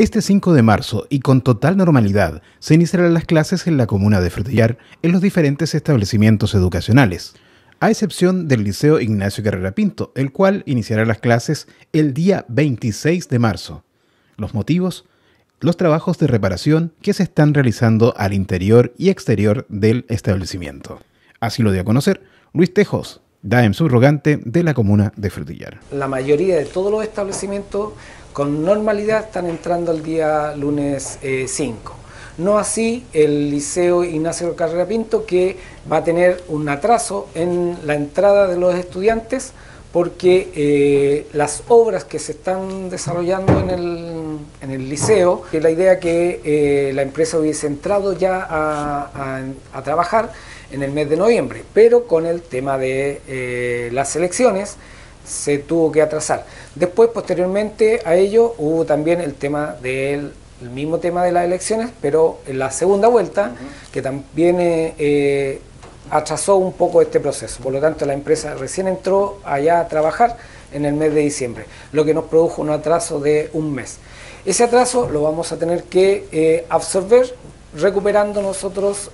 Este 5 de marzo y con total normalidad se iniciarán las clases en la comuna de Frutillar en los diferentes establecimientos educacionales, a excepción del Liceo Ignacio Carrera Pinto, el cual iniciará las clases el día 26 de marzo. Los motivos, los trabajos de reparación que se están realizando al interior y exterior del establecimiento. Así lo dio a conocer Luis Tejos, DAEM subrogante de la comuna de Frutillar. La mayoría de todos los establecimientos con normalidad están entrando el día lunes 5. Eh, no así el Liceo Ignacio Carrera Pinto, que va a tener un atraso en la entrada de los estudiantes porque eh, las obras que se están desarrollando en el, liceo, que la idea que eh, la empresa hubiese entrado ya a, trabajar en el mes de noviembre, pero con el tema de las elecciones, se tuvo que atrasar. Después, posteriormente a ello, hubo también el tema del mismo tema de las elecciones, pero en la segunda vuelta, que también eh, eh, atrasó un poco este proceso. Por lo tanto, la empresa recién entró allá a trabajar en el mes de diciembre, lo que nos produjo un atraso de un mes. Ese atraso lo vamos a tener que eh, absorber recuperando nosotros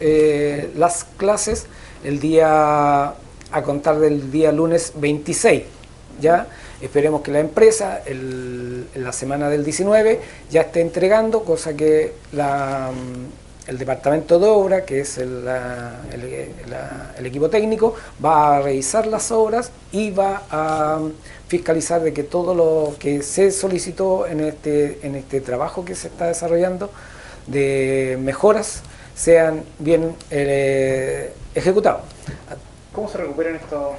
las clases el día a contar del día lunes 26 ¿ya? Esperemos que la empresa en la semana del 19 ya esté entregando, cosa que mm, el departamento de obra, que es el, equipo técnico, va a revisar las obras y va a mm, fiscalizar de que todo lo que se solicitó en este, en este trabajo que se está desarrollando de mejoras sean bien eh, ejecutados. ¿Cómo se recuperan estos,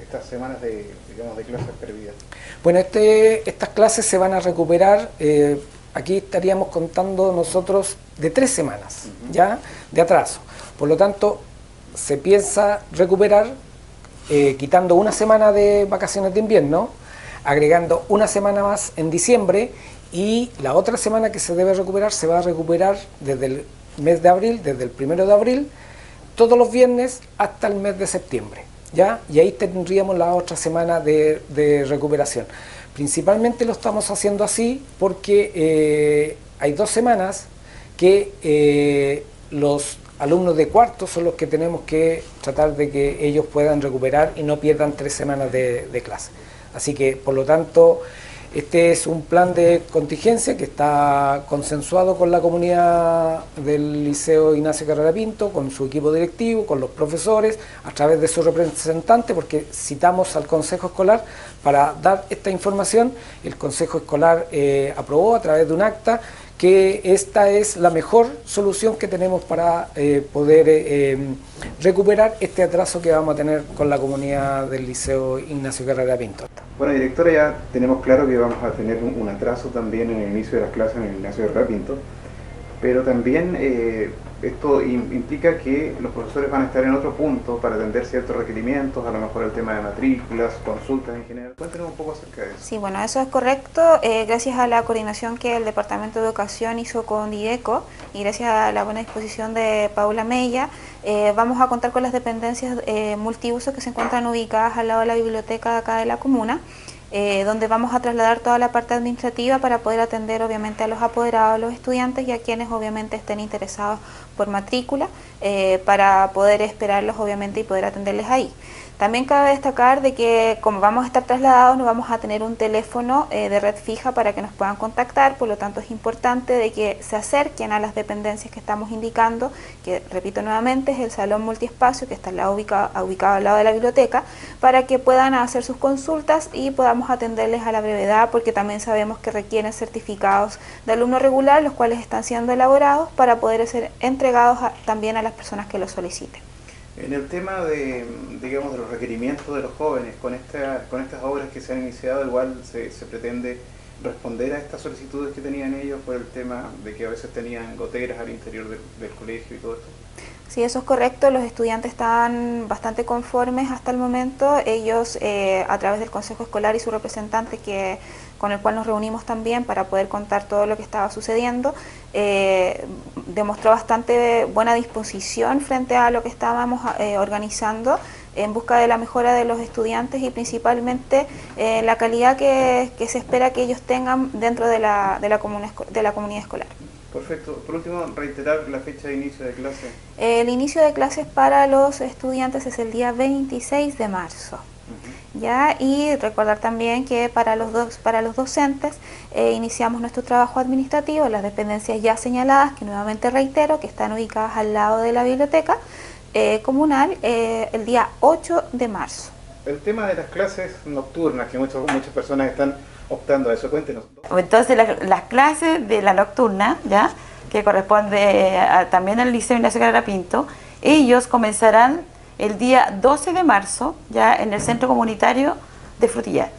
estas semanas de, digamos, de clases perdidas? Bueno, este, estas clases se van a recuperar, eh, aquí estaríamos contando nosotros de tres semanas, ¿ya? De atraso. Por lo tanto, se piensa recuperar eh, quitando una semana de vacaciones de invierno, agregando una semana más en diciembre y la otra semana que se debe recuperar se va a recuperar desde el mes de abril, desde el primero de abril, todos los viernes hasta el mes de septiembre. ¿ya? Y ahí tendríamos la otra semana de, recuperación. Principalmente lo estamos haciendo así porque eh, hay dos semanas que eh, los alumnos de cuarto son los que tenemos que tratar de que ellos puedan recuperar y no pierdan tres semanas de, de clase. Así que, por lo tanto, este es un plan de contingencia que está consensuado con la comunidad del Liceo Ignacio Carrera Pinto, con su equipo directivo, con los profesores, a través de su representante, porque citamos al Consejo Escolar para dar esta información. El Consejo Escolar eh, aprobó a través de un acta que esta es la mejor solución que tenemos para eh, poder eh, recuperar este atraso que vamos a tener con la comunidad del Liceo Ignacio Carrera Pinto. Bueno, directora, ya tenemos claro que vamos a tener un, atraso también en el inicio de las clases en el Ignacio de Rapinto, pero también eh, esto implica que los profesores van a estar en otro punto para atender ciertos requerimientos, a lo mejor el tema de matrículas, consultas en general. Cuéntenos un poco acerca de eso. Sí, bueno, eso es correcto. Eh, gracias a la coordinación que el Departamento de Educación hizo con DIECO y gracias a la buena disposición de Paula Mella, eh, vamos a contar con las dependencias eh, multiusos que se encuentran ubicadas al lado de la biblioteca de acá de la comuna. Eh, donde vamos a trasladar toda la parte administrativa para poder atender obviamente a los apoderados, a los estudiantes y a quienes obviamente estén interesados por matrícula, para poder esperarlos obviamente y poder atenderles ahí. También cabe destacar de que como vamos a estar trasladados no vamos a tener un teléfono eh, de red fija para que nos puedan contactar, por lo tanto es importante de que se acerquen a las dependencias que estamos indicando, que repito nuevamente es el salón multiespacio que está ubicado al lado de la biblioteca, para que puedan hacer sus consultas y podamos atenderles a la brevedad porque también sabemos que requieren certificados de alumno regular, los cuales están siendo elaborados para poder ser entregados también a las personas que lo soliciten. En el tema de, digamos, de los requerimientos de los jóvenes, con, esta, con estas obras que se han iniciado, igual se, se pretende responder a estas solicitudes que tenían ellos por el tema de que a veces tenían goteras al interior del, colegio y todo esto. Sí, eso es correcto. Los estudiantes están bastante conformes hasta el momento. Ellos, eh, a través del Consejo Escolar y su representante, que con el cual nos reunimos también para poder contar todo lo que estaba sucediendo, eh, demostró bastante buena disposición frente a lo que estábamos eh, organizando en busca de la mejora de los estudiantes y principalmente eh, la calidad que, se espera que ellos tengan dentro de la, de la, de la comunidad escolar. Perfecto. Por último, reiterar la fecha de inicio de clase. El inicio de clases para los estudiantes es el día 26 de marzo. ¿Ya? Y recordar también que para los, dos, para los docentes eh, iniciamos nuestro trabajo administrativo en las dependencias ya señaladas, que nuevamente reitero, que están ubicadas al lado de la biblioteca eh, comunal eh, el día 8 de marzo. El tema de las clases nocturnas, que muchas, muchas personas están optando a eso, cuéntenos. Entonces las clases de la nocturna, ¿ya? que corresponde también al Liceo Ignacio Carrera Pinto, ellos comenzarán el día 12 de marzo, ya en el centro comunitario de Frutillar.